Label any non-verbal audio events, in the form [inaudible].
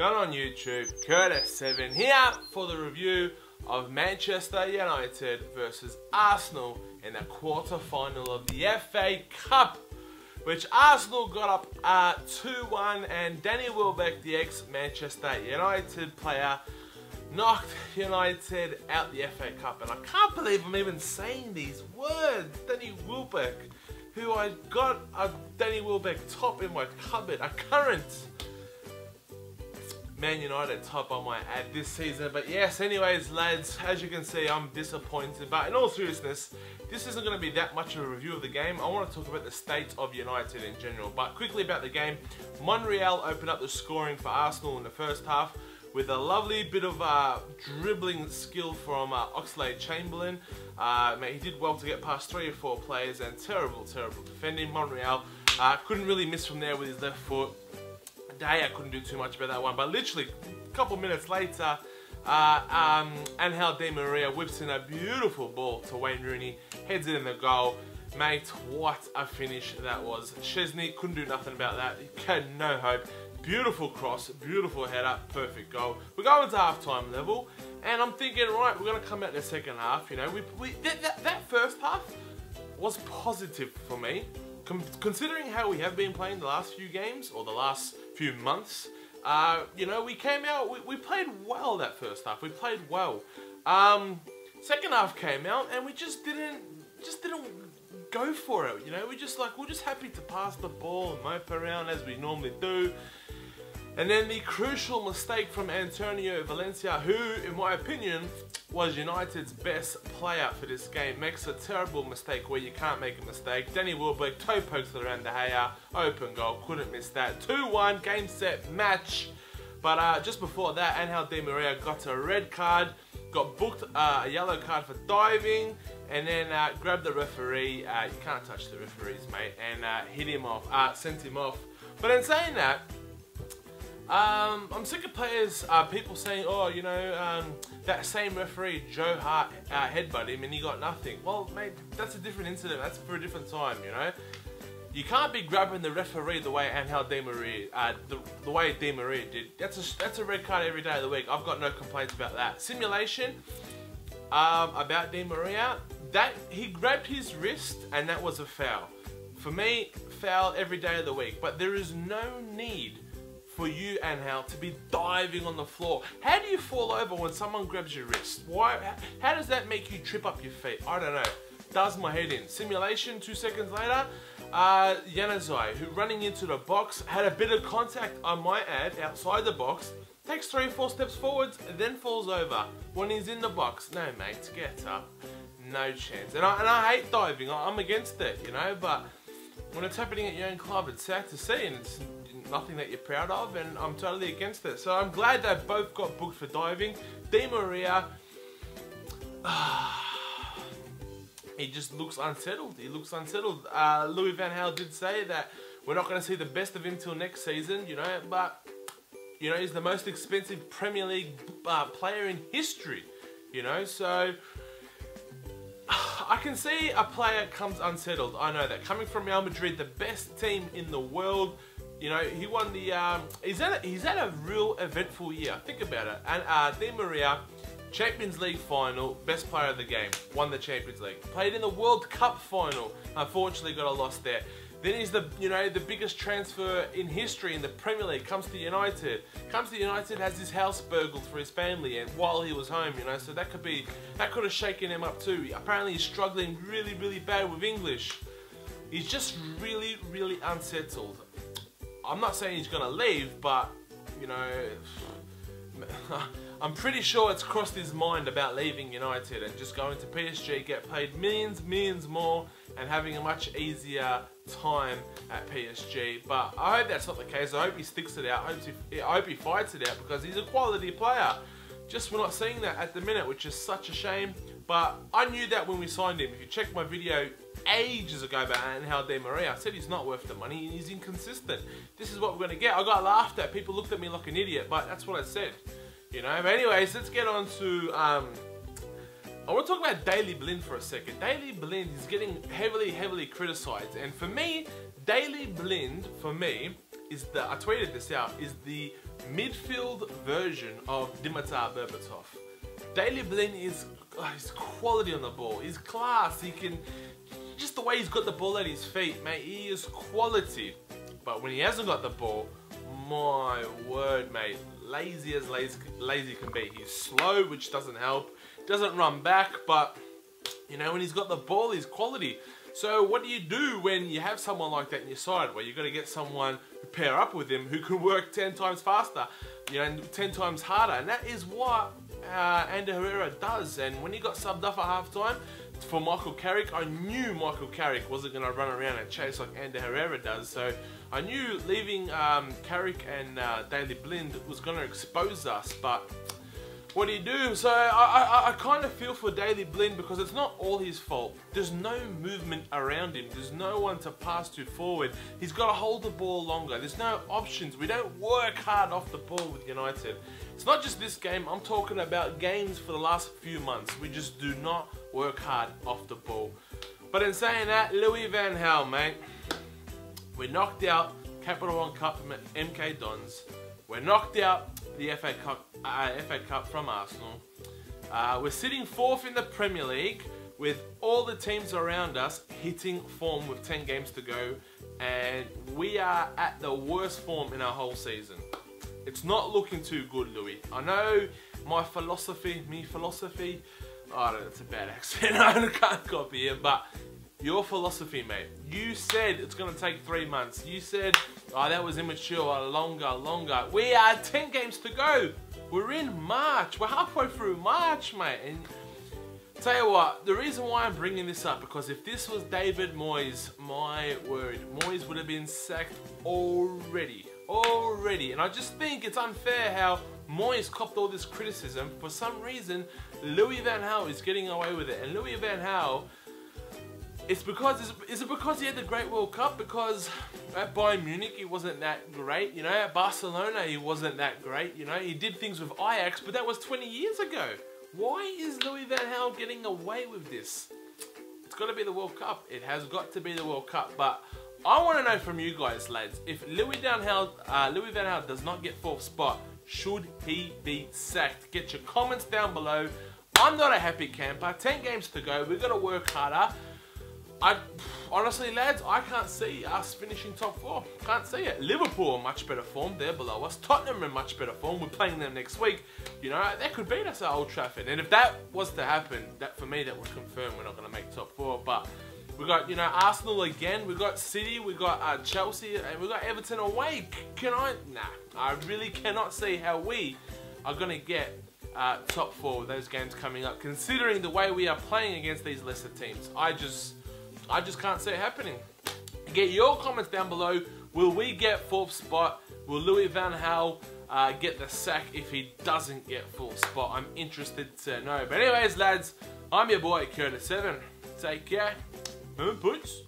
going on YouTube, Curtis7 here for the review of Manchester United versus Arsenal in the quarter-final of the FA Cup, which Arsenal got up uh, 2-1 and Danny Welbeck, the ex-Manchester United player, knocked United out the FA Cup. And I can't believe I'm even saying these words. Danny Welbeck, who I got a Danny Welbeck top in my cupboard, a current Man United top on my ad this season. But yes, anyways, lads, as you can see, I'm disappointed. But in all seriousness, this isn't going to be that much of a review of the game. I want to talk about the state of United in general. But quickly about the game, Monreal opened up the scoring for Arsenal in the first half with a lovely bit of uh, dribbling skill from uh, Oxlade-Chamberlain. Uh, mate, he did well to get past three or four players and terrible, terrible defending. Monreal uh, couldn't really miss from there with his left foot day I couldn't do too much about that one, but literally a couple minutes later, uh, um, Angel Di Maria whips in a beautiful ball to Wayne Rooney, heads it in the goal. Mate, what a finish that was. Szczesny couldn't do nothing about that. Had no hope. Beautiful cross, beautiful header, perfect goal. We're going to half-time level, and I'm thinking, right, we're going to come out in the second half. You know, we, we that, that, that first half was positive for me. considering how we have been playing the last few games, or the last few months. Uh, you know, we came out, we, we, played well that first half. We played well. Um, second half came out and we just didn't, just didn't go for it. You know, we just like, we're just happy to pass the ball and mope around as we normally do. And then the crucial mistake from Antonio Valencia, who, in my opinion, was United's best player for this game, makes a terrible mistake where you can't make a mistake. Danny Welbeck toe pokes it around De Gea, open goal, couldn't miss that. 2-1, game set, match. But uh, just before that, Angel Di Maria got a red card, got booked uh, a yellow card for diving, and then uh, grabbed the referee. Uh, you can't touch the referees, mate, and uh, hit him off, uh, sent him off. But in saying that, um, I'm sick of players, uh, people saying, oh, you know, um, that same referee, Joe Hart, uh, headbutt him and he got nothing. Well, mate, that's a different incident. That's for a different time, you know? You can't be grabbing the referee the way Angel Di Maria, uh, the, the way Di Maria did. That's a, that's a red card every day of the week. I've got no complaints about that. Simulation, um, about Di Maria, that, he grabbed his wrist and that was a foul. For me, foul every day of the week. But there is no need for you, Angel, to be diving on the floor. How do you fall over when someone grabs your wrist? Why? How does that make you trip up your feet? I don't know. Does my head in. Simulation, two seconds later, uh, Januzaj, who running into the box, had a bit of contact, I might add, outside the box, takes three, four steps forwards, then falls over. When he's in the box, no mate, get up. No chance. And I, and I hate diving, I'm against it, you know, but when it's happening at your own club, it's sad to see and it's nothing that you're proud of and I'm totally against it. So I'm glad they both got booked for diving. Di Maria, [sighs] he just looks unsettled. He looks unsettled. Uh, Louis Van Gaal did say that we're not going to see the best of him till next season, you know, but, you know, he's the most expensive Premier League uh, player in history, you know, so... [sighs] I can see a player comes unsettled. I know that. Coming from Real Madrid, the best team in the world, you know, he won the. Um, he's had a, he's had a real eventful year. Think about it. And uh, Di Maria, Champions League final, best player of the game, won the Champions League. Played in the World Cup final. Unfortunately, got a loss there. Then he's the you know the biggest transfer in history in the Premier League. Comes to United. Comes to United, has his house burgled for his family, and while he was home, you know, so that could be that could have shaken him up too. Apparently, he's struggling really really bad with English. He's just really really unsettled. I'm not saying he's going to leave, but, you know, [laughs] I'm pretty sure it's crossed his mind about leaving United and just going to PSG, get paid millions, millions more, and having a much easier time at PSG. But I hope that's not the case. I hope he sticks it out. I hope he, I hope he fights it out because he's a quality player. Just we're not seeing that at the minute, which is such a shame. But I knew that when we signed him. If you check my video ages ago about Angel Di Maria. I said he's not worth the money and he's inconsistent. This is what we're going to get. I got laughed at. People looked at me like an idiot, but that's what I said. You know, but anyways, let's get on to... Um, I want to talk about Daley Blind for a second. Daley Blind is getting heavily, heavily criticized. And for me, Daley Blind, for me, is the, I tweeted this out, is the midfield version of Dimitar Berbatov. Daley Blind is oh, his quality on the ball, his class, he can, just the way he's got the ball at his feet, mate, he is quality. But when he hasn't got the ball, my word, mate, lazy as lazy, lazy can be. He's slow, which doesn't help, doesn't run back, but you know, when he's got the ball, he's quality. So what do you do when you have someone like that in your side where you've got to get someone to pair up with him who can work 10 times faster, you know, 10 times harder. And that is what uh, Ander Herrera does. And when he got subbed off at halftime for Michael Carrick, I knew Michael Carrick wasn't going to run around and chase like Ander Herrera does. So I knew leaving um, Carrick and uh, Daley Blind was going to expose us. But what do you do? So I, I, I kind of feel for Daley Blind because it's not all his fault. There's no movement around him. There's no one to pass to forward. He's got to hold the ball longer. There's no options. We don't work hard off the ball with United. It's not just this game. I'm talking about games for the last few months. We just do not work hard off the ball. But in saying that, Louis Van Gaal, mate, we knocked out Capital One Cup MK Dons. We're knocked out the FA Cup, uh, FA Cup from Arsenal. Uh, we're sitting fourth in the Premier League with all the teams around us hitting form with 10 games to go and we are at the worst form in our whole season. It's not looking too good, Louis. I know my philosophy, me philosophy, I don't oh, it's a bad [laughs] accent, I can't copy it, but your philosophy, mate. You said it's going to take three months. You said, oh, that was immature, uh, longer, longer. We are 10 games to go. We're in March. We're halfway through March, mate. And tell you what, the reason why I'm bringing this up, because if this was David Moyes, my word, Moyes would have been sacked already. Already. And I just think it's unfair how Moyes copped all this criticism. For some reason, Louis Van Gaal is getting away with it. And Louis Van Gaal it's because, is it because he had the Great World Cup? Because at Bayern Munich he wasn't that great, you know, at Barcelona he wasn't that great, you know, he did things with Ajax, but that was 20 years ago. Why is Louis Van Gaal getting away with this? It's got to be the World Cup. It has got to be the World Cup, but I want to know from you guys, lads, if Louis Van Gaal, uh, Louis Van Gaal does not get fourth spot, should he be sacked? Get your comments down below. I'm not a happy camper. 10 games to go. We've got to work harder. I honestly, lads, I can't see us finishing top four. Can't see it. Liverpool are much better form. They're below us. Tottenham are much better form. We're playing them next week. You know, they could beat us at Old Trafford. And if that was to happen, that for me, that would confirm we're not going to make top four. But we got, you know, Arsenal again. We got City. We got uh, Chelsea, and we got Everton away. Can I? Nah, I really cannot see how we are going to get uh, top four with those games coming up. Considering the way we are playing against these lesser teams, I just I just can't see it happening. Get your comments down below. Will we get fourth spot? Will Louis Van Gaal uh, get the sack if he doesn't get fourth spot? I'm interested to know. But anyways, lads, I'm your boy Curtis7. Take care and peace.